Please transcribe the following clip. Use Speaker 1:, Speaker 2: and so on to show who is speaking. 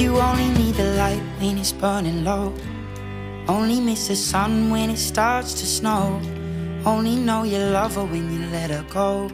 Speaker 1: you only need the light when it's burning low. Only miss the sun when it starts to snow. Only know you love her when you let her go.